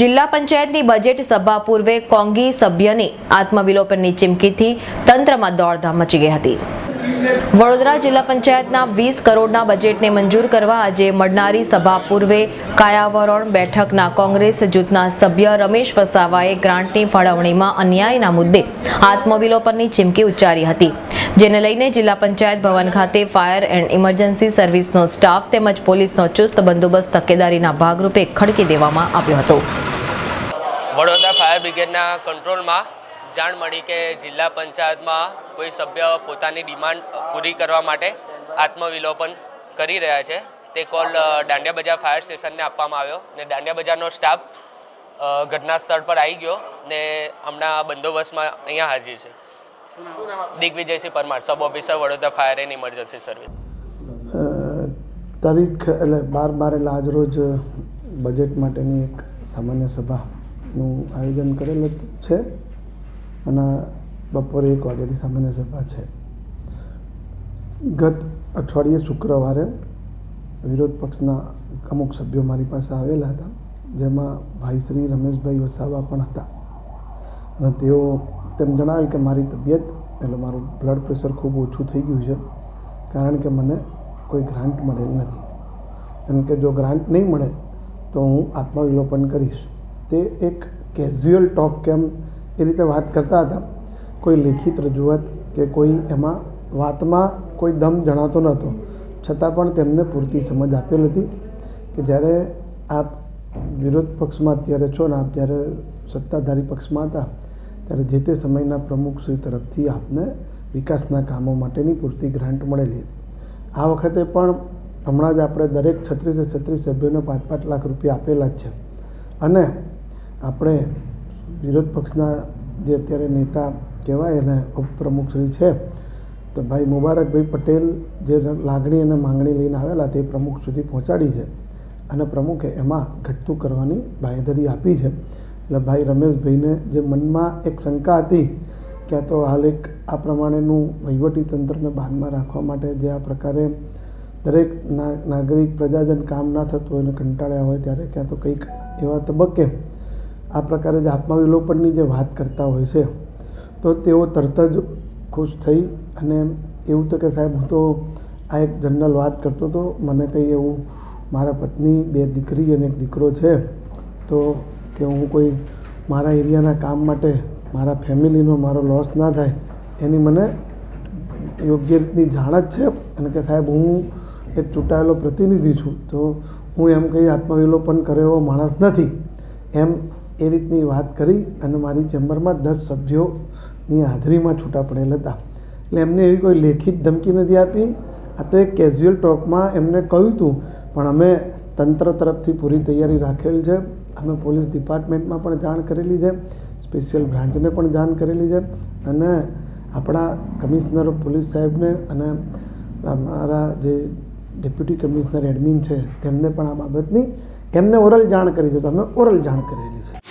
જિલ્લા પંચાયતની બજેટ સભા પૂર્વે કોંગી સભ્યની આત્મવિલોપનની ચીમકીથી તંત્રમાં દોડધામ મચી ગઈ હતી. વડોદરા જિલ્લા પંચાયતના વીસ કરોડના બજેટને મંજૂર કરવા આજે મળનારી સભા પૂર્વે કાયાવરણ બેઠકના કોંગ્રેસ જૂથના સભ્ય રમેશ વસાવાએ ગ્રાન્ટની ફાળવણીમાં અન્યાયના મુદ્દે આત્મવિલોપનની ચીમકી ઉચ્ચારી હતી. જેને લઈને જિલ્લા પંચાયત ભવન ખાતે ફાયર એન્ડ ઇમરજન્સી સર્વિસનો સ્ટાફ તેમજ પોલીસનો ચુસ્ત બંદોબસ્ત તકેદારીના ભાગરૂપે ખડકી દેવામાં આવ્યો હતો. વડોદરા ફાયર બ્રિગેડના કંટ્રોલમાં જાણ મળી કે જિલ્લા પંચાયતમાં કોઈ સભ્ય પોતાની ડિમાન્ડ પૂરી કરવા માટે આત્મવિલોપન કરી રહ્યા છે. તે કોલ દાંડિયા બજાર ફાયર સ્ટેશનને આપવામાં આવ્યો ને દાંડિયા બજારનો સ્ટાફ ઘટના સ્થળ પર આવી ગયો ને હમણાં બંદોબસ્તમાં અહીંયા હાજર છે. Digvijaysinh Parmar sub officer Vadodara fire and emergency service તારીખ, એટલે બાર બાર એટલે આજરોજ બજેટ માટેની એક સામાન્ય સભાનું આયોજન કરેલ છે અને બપોરે એક વાગ્યાથી સામાન્ય સભા છે. ગત અઠવાડિયે શુક્રવારે વિરોધ પક્ષના અમુક સભ્યો મારી પાસે આવેલા હતા, જેમાં ભાઈ શ્રી રમેશભાઈ વસાવા પણ હતા. અને તેઓ તેમ જણાવેલ કે મારી તબિયત, એટલે મારું બ્લડ પ્રેશર ખૂબ ઓછું થઈ ગયું છે, કારણ કે મને કોઈ ગ્રાન્ટ મળેલ નથી. એમ કે જો ગ્રાન્ટ નહીં મળે, તો હું આત્મવિલોપન કરીશ. તે એક કેઝ્યુઅલ ટોક કેમ એ રીતે વાત કરતા હતા. કોઈ લેખિત રજૂઆત કે કોઈ એમાં વાતમાં કોઈ દમ જણાતો નહોતો. છતાં પણ તેમને પૂરતી સમજ આપેલ હતી કે જ્યારે આપ વિરોધ પક્ષમાં અત્યારે છો ને આપ જ્યારે સત્તાધારી પક્ષમાં હતા ત્યારે જે તે સમયના પ્રમુખશ્રી તરફથી આપને વિકાસના કામો માટેની પૂરતી ગ્રાન્ટ મળેલી હતી. આ વખતે પણ હમણાં જ આપણે દરેક છત્રીસે છત્રીસ સભ્યોને પાંચ પાંચ લાખ રૂપિયા આપેલા જ છે. અને આપણે વિરોધ પક્ષના જે અત્યારે નેતા કહેવાય અને ઉપપ્રમુખશ્રી છે, તો ભાઈ મુબારકભાઈ પટેલ જે લાગણી અને માંગણી લઈને આવેલા તે પ્રમુખ સુધી પહોંચાડી છે. અને પ્રમુખે એમાં ઘટતું કરવાની બાંયધરી આપી છે. એટલે ભાઈ રમેશભાઈને જે મનમાં એક શંકા હતી કે તો હાલ એક આ પ્રમાણેનું વહીવટી તંત્રને ભાનમાં રાખવા માટે જે આ પ્રકારે દરેક નાગરિક પ્રજાજન કામ ના થતું હોય કંટાળ્યા હોય ત્યારે ક્યાં તો કંઈક એવા તબક્કે આ પ્રકારે જે આત્મવિલોપનની જે વાત કરતા હોય છે, તો તેઓ તરત જ ખુશ થઈ અને એવું તો કે સાહેબ હું તો આ એક જનરલ વાત કરતો હતો, મને કંઈ એવું મારા પત્ની, બે દીકરી અને એક દીકરો છે, તો કે હું કોઈ મારા એરિયાના કામ માટે, મારા ફેમિલીનો મારો લોસ ના થાય, એની મને યોગ્ય રીતની જાણ જ છે? અને કે સાહેબ, હું એક ચૂંટાયેલો પ્રતિનિધિ છું, તો હું એમ કંઈ આત્મવિલોપન કરે એવો માણસ નથી. એમ એ રીતની વાત કરી અને મારી ચેમ્બરમાં દસ સભ્યોની હાજરીમાં છૂટા પડેલ હતા. એટલે એમને એવી કોઈ લેખિત ધમકી નથી આપી. આ તો એક કેઝ્યુઅલ ટોકમાં એમને કહ્યું હતું પણ અમે તંત્ર તરફથી પૂરી તૈયારી રાખેલ છે. અમે પોલીસ ડિપાર્ટમેન્ટમાં પણ જાણ કરેલી છે. સ્પેશિયલ બ્રાન્ચને પણ જાણ કરેલી છે. અને આપણા કમિશનર પોલીસ સાહેબને અને અમારા જે ડેપ્યુટી કમિશનર એડમિન છે, તેમને પણ આ બાબતની એમને ઓરલ જાણ કરી છે. તો અમે ઓરલ જાણ કરેલી છે.